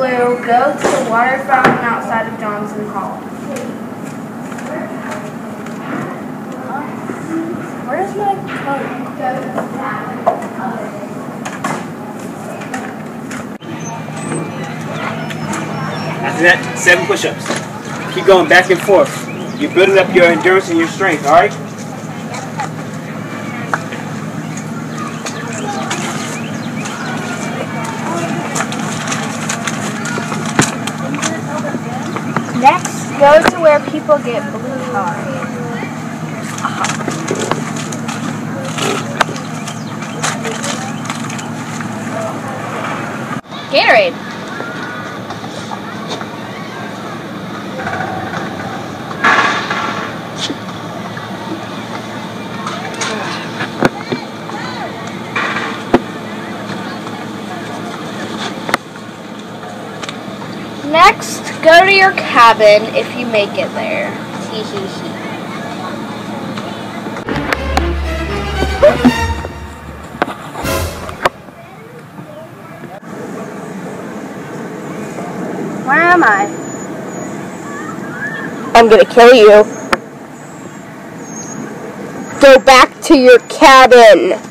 clue, go to the water fountain outside of Johnson Hall. Where's my coat? After that, seven push-ups. Keep going back and forth. You're building up your endurance and your strength, all right? Go to where people get blue cards. Uh-huh. Gatorade. Next, go to your cabin if you make it there. Hee hee hee. Where am I? I'm gonna kill you. Go back to your cabin.